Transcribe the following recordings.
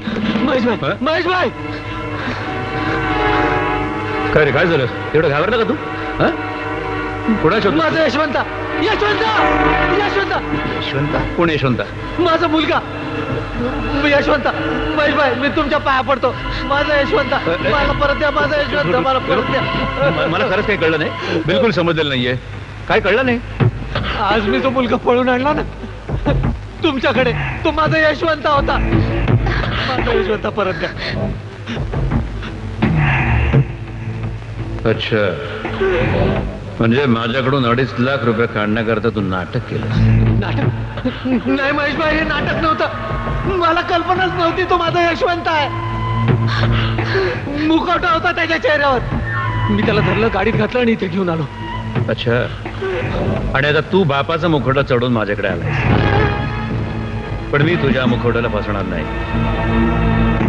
महेश भाई हा? महेश भाई काय रे काय झालं? एवढं घाबरला का तू? हा? कुणा शोध माझा यशवंत! यशवंत! यशवंत! यशवंता? कोण यशवंता? माझा मुलगा! यशवंत! महेश भाई मी तुमच्या पाया पडतो. माझा यशवंत! मला परत द्या माझा यशवंत! मला परत द्या. मला खरंच काही कळलं नाही. बिलकुल समजलेलं नाहीये. काय कळलं नाही? आज मी तो मुलगा पळून आणला ना. तुमच्याकडे. तो माझा यशवंत होता. माझा यशवंत परत द्या. अच्छा. म्हणजे माझ्याकडून अडीच लाख रुपये काढण्याकरता तू नाटक केलं. नाटक? नाही महेश भाई हे नाटक नव्हतं. मला कल्पनाच नव्हती तो माझा यशवंत आहे. मुखवटा होता त्याच्या चेहऱ्यावर. मी त्याला धरलं गाडीत घातलं आणि इथे घेऊन आलो. अच्छा. आणि आता तू बापाचा मुखवटा चढून माझ्याकडे आलाय पण मी तुझ्या मुखवट्याला फसणार नाही.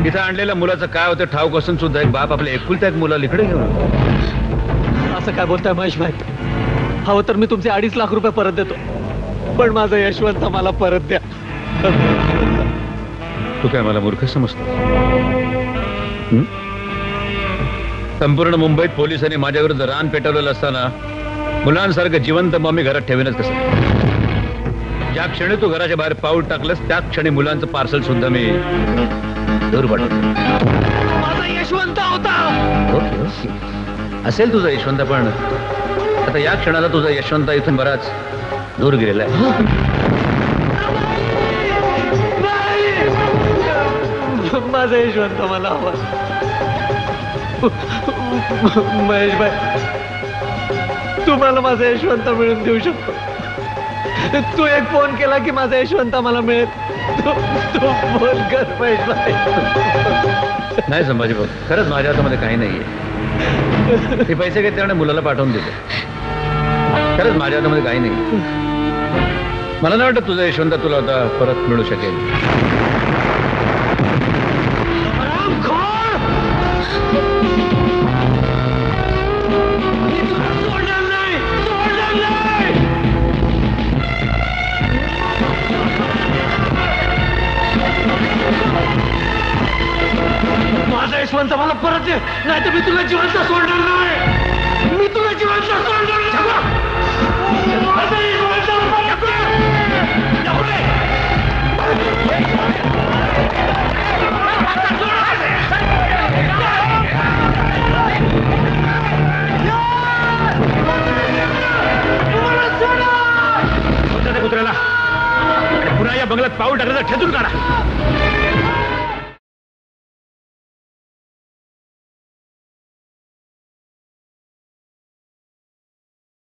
इथं आणलेल्या मुलाचं काय होतं ठाऊक असून सुद्धा एक बाप आपल्या एकुलत्या एक मुलाला इकडे घेऊन. असं काय बोलताय महेश भाई? हवं तर मी तुमचे अडीच लाख रुपये परत देतो. पण माझा यशवंत मला परत द्या. तू काय मला मूर्ख समजतो? संपूर्ण मुंबईत पोलिसांनी माझ्या विरुद्ध रान पेटवलेलं असताना मुलांसारखं जिवंत मग मी घरात ठेवेनच कसं? ज्या क्षणी तू घराच्या बाहेर पाऊल टाकलंस त्याच क्षणी मुलांचं पार्सल सुद्धा मी दूर पाठवतो माझा यशवंत होता. Okay okay. असेल तुझा यशवंत पण आता या क्षणाला तुझा यशवंत इथून बराच दूर गेलेला आहे! माझा यशवंत मला हवा. महेश भाई तुम्हाला माझा यशवंत मिळून देऊ शकतो. तू एक फोन केला की माझा यशवंत मला मिळेल. तू तू फोन कर नाही संभाजी भाऊ खरंच माझ्या हातामध्ये काही नाहीये. ते पैसे घेते आणि मुलाला पाठवून देते खरंच माझ्या हातामध्ये काही नाही मला नाही वाटत तुझा यशवंत तुला आता परत मिळू शकेल. माझा यशवंत मला परत दे. नाही तर मी तुला जिवंत सोडणार नाही. मी तुला जिवंत सोडणार रे! कुत्र्याला. पुन्हा या बंगल्यात पाऊल टाकण्याचा ठेचून काढा.